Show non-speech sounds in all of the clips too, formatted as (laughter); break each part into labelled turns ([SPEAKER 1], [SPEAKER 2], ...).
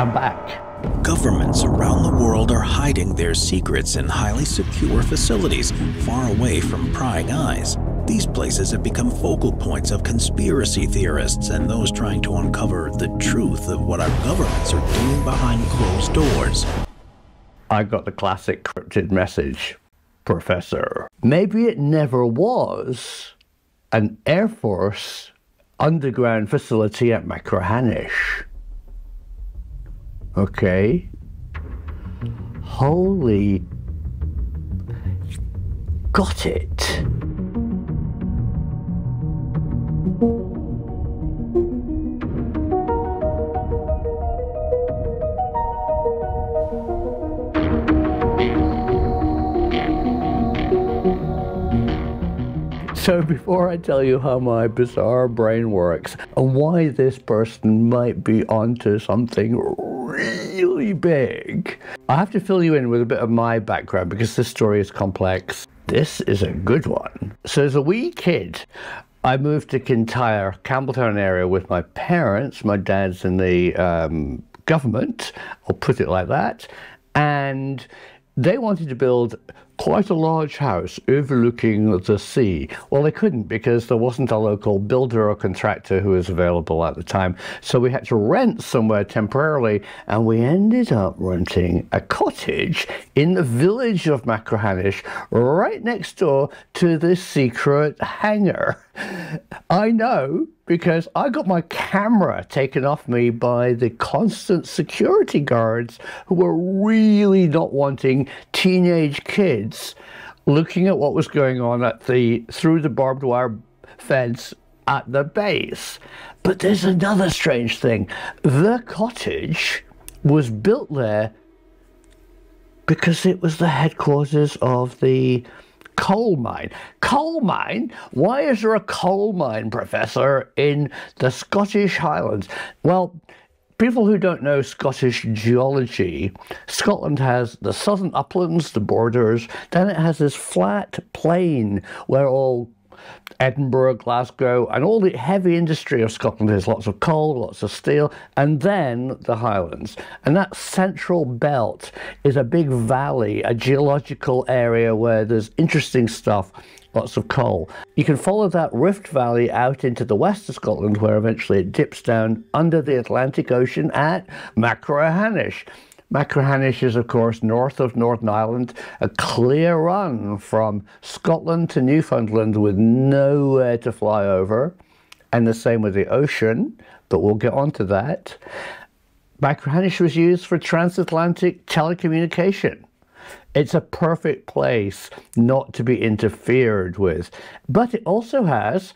[SPEAKER 1] I'm back.
[SPEAKER 2] Governments around the world are hiding their secrets in highly secure facilities far away from prying eyes. These places have become focal points of conspiracy theorists and those trying to uncover the truth of what our governments are doing behind closed doors.
[SPEAKER 1] I got the classic cryptid message, Professor. Maybe it never was an Air Force underground facility at Machrihanish. Okay. Holy. Got it. So, before I tell you how my bizarre brain works and why this person might be onto something really big, I have to fill you in with a bit of my background because this story is complex. This is a good one. So, as a wee kid, I moved to Kintyre, Campbeltown area with my parents. My dad's in the um, government, I'll put it like that. And they wanted to build quite a large house overlooking the sea. Well, they couldn't because there wasn't a local builder or contractor who was available at the time. So we had to rent somewhere temporarily, and we ended up renting a cottage in the village of Machrihanish, right next door to this secret hangar. I know because I got my camera taken off me by the constant security guards who were really not wanting teenage kids looking at what was going on at the through the barbed wire fence at the base. But there's another strange thing. The cottage was built there because it was the headquarters of the coal mine. Coal mine? Why is there a coal mine, Professor, in the Scottish Highlands? Well, people who don't know Scottish geology, Scotland has the southern uplands, the borders, then it has this flat plain where all Edinburgh, Glasgow, and all the heavy industry of Scotland is lots of coal, lots of steel, and then the Highlands. And that central belt is a big valley, a geological area where there's interesting stuff lots of coal. You can follow that Rift Valley out into the west of Scotland, where eventually it dips down under the Atlantic Ocean at Machrihanish. Machrihanish is, of course, north of Northern Ireland, a clear run from Scotland to Newfoundland with nowhere to fly over, and the same with the ocean, but we'll get onto that. Machrihanish was used for transatlantic telecommunication. It's a perfect place not to be interfered with, but it also has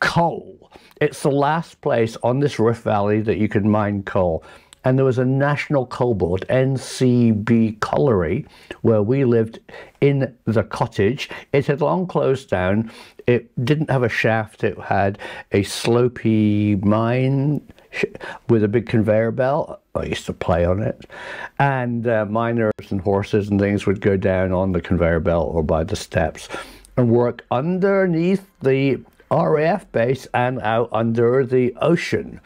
[SPEAKER 1] coal. It's the last place on this Rift Valley that you can mine coal and there was a national coal board, NCB Colliery, where we lived in the cottage. It had long closed down. It didn't have a shaft. It had a slopy mine with a big conveyor belt. I used to play on it. And uh, miners and horses and things would go down on the conveyor belt or by the steps and work underneath the RAF base and out under the ocean.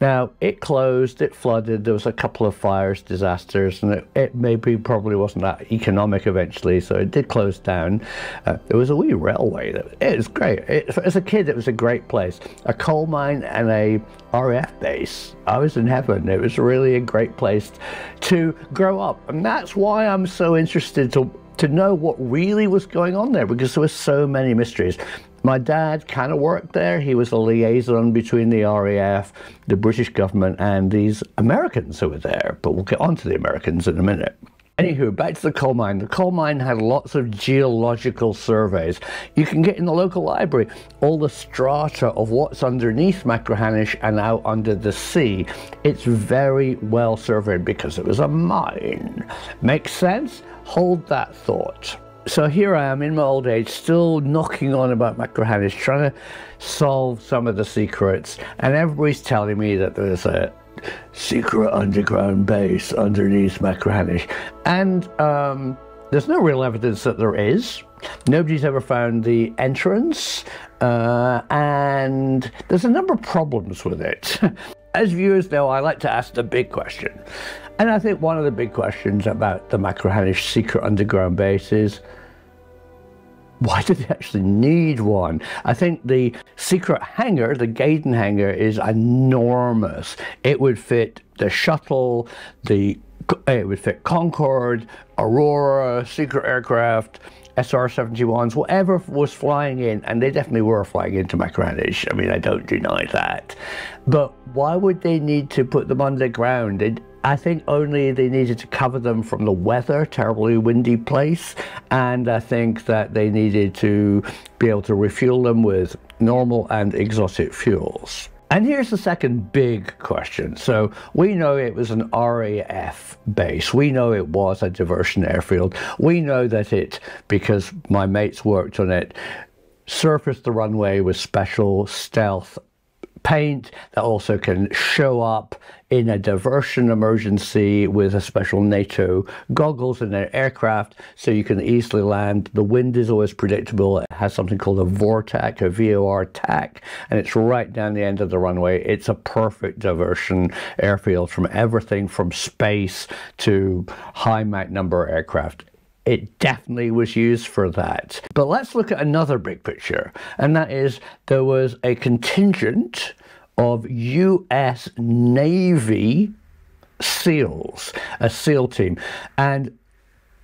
[SPEAKER 1] Now, it closed, it flooded, there was a couple of fires, disasters, and it, it maybe probably wasn't that economic eventually, so it did close down. Uh, there was a wee railway. That, it was great. It, as a kid, it was a great place. A coal mine and a RAF base. I was in heaven. It was really a great place to grow up. And that's why I'm so interested to to know what really was going on there because there were so many mysteries. My dad kind of worked there. He was a liaison between the RAF, the British government, and these Americans who were there. But we'll get on to the Americans in a minute. Anywho, back to the coal mine. The coal mine had lots of geological surveys. You can get in the local library all the strata of what's underneath Machrihanish and out under the sea. It's very well surveyed because it was a mine. Makes sense? Hold that thought so here I am in my old age, still knocking on about Machrihanish, trying to solve some of the secrets, and everybody's telling me that there's a secret underground base underneath Machrihanish, and um, there's no real evidence that there is. Nobody's ever found the entrance, uh, and there's a number of problems with it. (laughs) as viewers know, I like to ask the big question. And I think one of the big questions about the Machrihanish secret underground base is why do they actually need one? I think the secret hangar, the Gaydon hangar, is enormous. It would fit the shuttle, the it would fit Concorde, Aurora, secret aircraft, SR-71s, whatever was flying in, and they definitely were flying into Machrihanish. I mean, I don't deny that. But why would they need to put them underground? It, I think only they needed to cover them from the weather, terribly windy place, and I think that they needed to be able to refuel them with normal and exotic fuels. And here's the second big question. So we know it was an RAF base. We know it was a diversion airfield. We know that it, because my mates worked on it, surfaced the runway with special stealth paint that also can show up in a diversion emergency with a special NATO goggles in an aircraft so you can easily land. The wind is always predictable. It has something called a VORTAC, a VOR TAC, and it's right down the end of the runway. It's a perfect diversion airfield from everything from space to high Mach number aircraft it definitely was used for that. But let's look at another big picture, and that is there was a contingent of US Navy SEALs, a SEAL team. And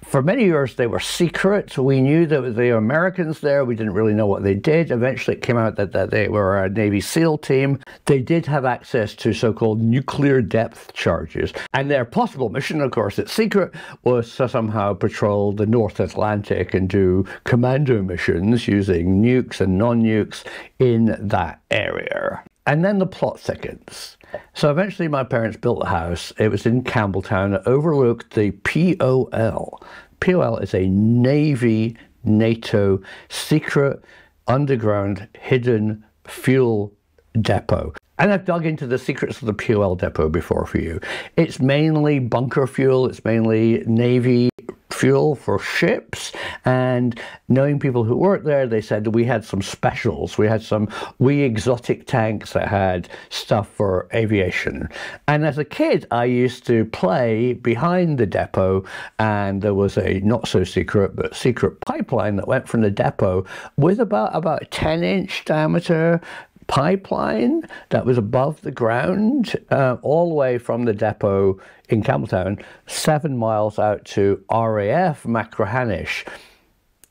[SPEAKER 1] for many years they were secret. We knew that were Americans there. We didn't really know what they did. Eventually it came out that, that they were a Navy SEAL team. They did have access to so-called nuclear depth charges. And their possible mission, of course, it's secret, was to somehow patrol the North Atlantic and do commando missions using nukes and non-nukes in that area. And then the plot thickens. So eventually my parents built a house. It was in Campbeltown. It overlooked the POL. POL is a Navy NATO secret underground hidden fuel depot. And I've dug into the secrets of the POL depot before for you. It's mainly bunker fuel, it's mainly Navy fuel for ships. And knowing people who worked there, they said that we had some specials. We had some wee exotic tanks that had stuff for aviation. And as a kid, I used to play behind the depot, and there was a not so secret but secret pipeline that went from the depot with about about 10 inch diameter pipeline that was above the ground, uh, all the way from the depot in Campbeltown, seven miles out to RAF Machrihanish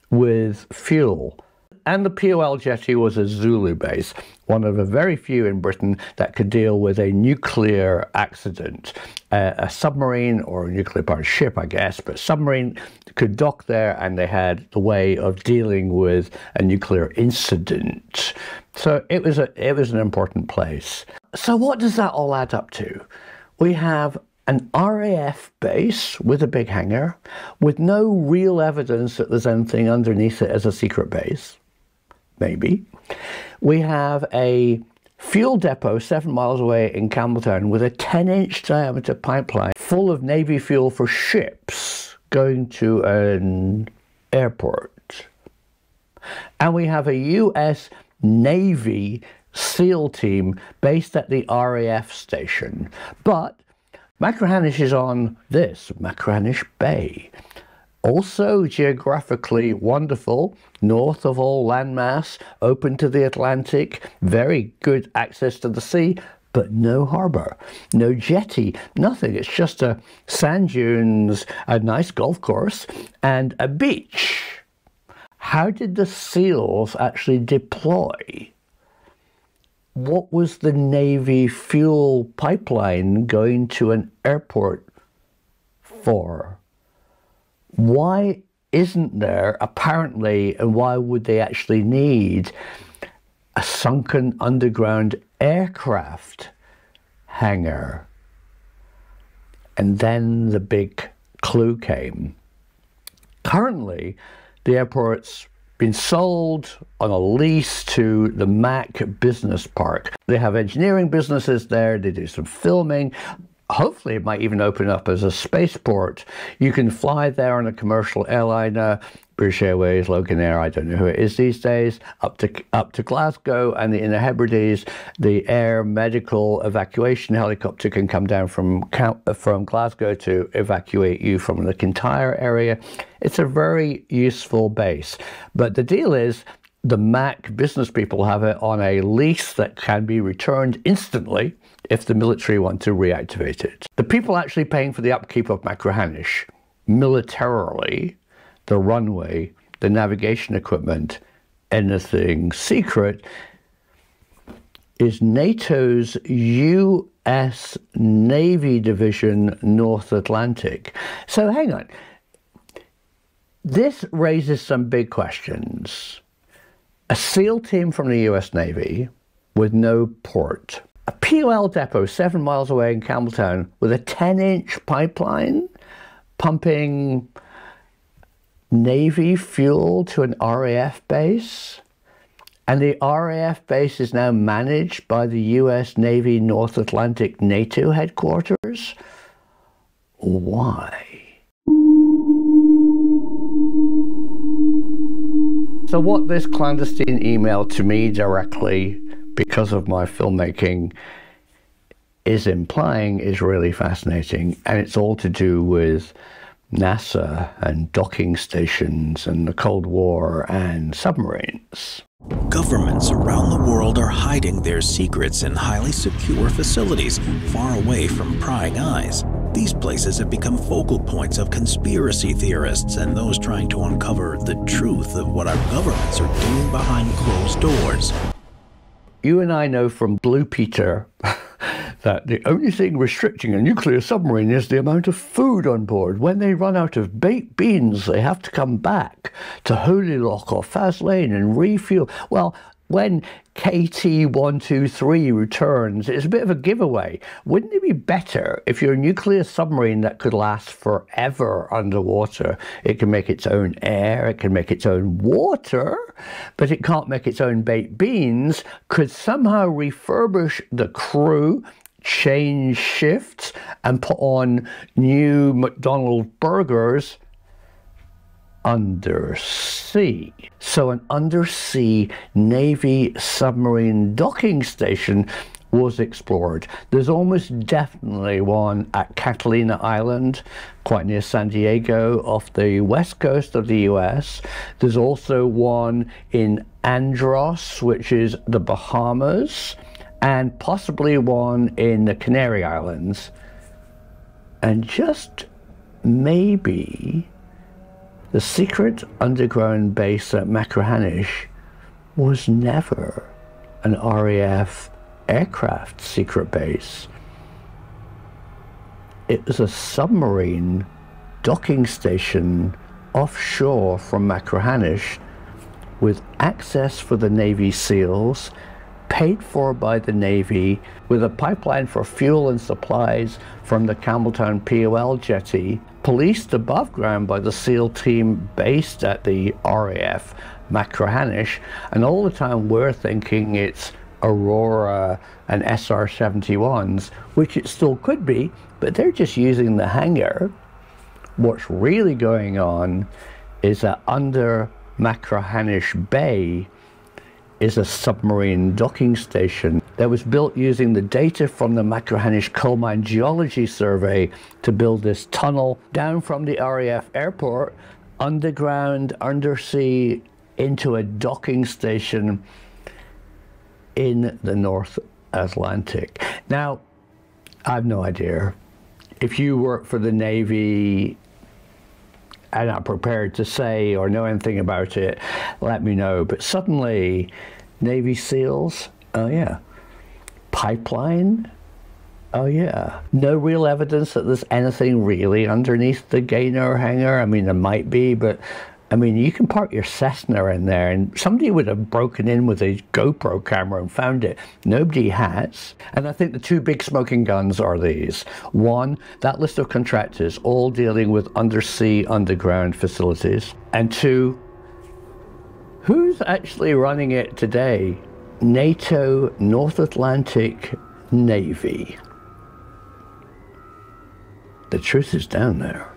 [SPEAKER 1] with fuel. And the POL jetty was a Zulu base, one of the very few in Britain that could deal with a nuclear accident. Uh, a submarine or a nuclear powered ship, I guess, but submarine could dock there and they had the way of dealing with a nuclear incident. So it was, a, it was an important place. So what does that all add up to? We have an RAF base with a big hangar with no real evidence that there's anything underneath it as a secret base. Maybe. We have a fuel depot seven miles away in Campbeltown with a 10 inch diameter pipeline full of Navy fuel for ships going to an airport. And we have a US Navy SEAL team based at the RAF station. But Machrihanish is on this, Machrihanish Bay. Also geographically wonderful, north of all landmass, open to the Atlantic, very good access to the sea, but no harbour, no jetty, nothing. It's just a sand dunes, a nice golf course, and a beach. How did the SEALs actually deploy? What was the Navy fuel pipeline going to an airport for? Why isn't there, apparently, and why would they actually need a sunken underground aircraft hangar? And then the big clue came. Currently, the airport's been sold on a lease to the Mac Business Park. They have engineering businesses there, they do some filming. Hopefully, it might even open up as a spaceport. You can fly there on a commercial airliner British Airways, Loganair, I don't know who it is these days, up to up to Glasgow, and the Inner Hebrides, the air medical evacuation helicopter can come down from from Glasgow to evacuate you from the Kintyre area. It's a very useful base, but the deal is the Mac business people have it on a lease that can be returned instantly if the military want to reactivate it. The people actually paying for the upkeep of Machrihanish militarily, the runway, the navigation equipment, anything secret, is NATO's US Navy Division North Atlantic. So hang on. This raises some big questions. A SEAL team from the US Navy with no port. A POL depot seven miles away in Campbeltown with a 10 inch pipeline pumping Navy fuel to an RAF base. And the RAF base is now managed by the US Navy North Atlantic NATO headquarters. Why? So, what this clandestine email to me directly, because of my filmmaking, is implying is really fascinating. And it's all to do with NASA and docking stations and the Cold War and submarines.
[SPEAKER 2] Governments around the world are hiding their secrets in highly secure facilities far away from prying eyes. These places have become focal points of conspiracy theorists and those trying to uncover the truth of what our governments are doing behind closed doors.
[SPEAKER 1] You and I know from Blue Peter (laughs) that the only thing restricting a nuclear submarine is the amount of food on board. When they run out of baked beans, they have to come back to Holy Loch or Faslane and refuel. Well, when KT123 returns, it's a bit of a giveaway. Wouldn't it be better if you're a nuclear submarine that could last forever underwater? It can make its own air, it can make its own water, but it can't make its own baked beans, could somehow refurbish the crew, change shifts, and put on new McDonald's burgers undersea. So, an undersea Navy submarine docking station was explored. There's almost definitely one at Catalina Island, quite near San Diego, off the west coast of the US. There's also one in Andros, which is the Bahamas, and possibly one in the Canary Islands. And just maybe the secret underground base at Machrihanish was never an RAF aircraft secret base. It was a submarine docking station offshore from Machrihanish with access for the Navy SEALs, paid for by the Navy, with a pipeline for fuel and supplies from the Campbeltown POL jetty policed above ground by the SEAL team based at the RAF Machrihanish, and all the time we're thinking it's Aurora and SR 71s, which it still could be, but they're just using the hangar. What's really going on is that under Machrihanish Bay, is a submarine docking station that was built using the data from the Machrihanish Coal Mine Geology Survey to build this tunnel down from the RAF airport, underground, undersea, into a docking station in the North Atlantic. Now, I have no idea. If you work for the Navy I'm not prepared to say or know anything about it, let me know. But suddenly, Navy SEALs, oh yeah. Pipeline, oh yeah. No real evidence that there's anything really underneath the Gaydon hangar. I mean, there might be, but I mean, you can park your Cessna in there, and somebody would have broken in with a GoPro camera and found it. Nobody has. And I think the two big smoking guns are these. One, that list of contractors all dealing with undersea, underground facilities. And two, who's actually running it today? NATO North Atlantic Navy. The truth is down there.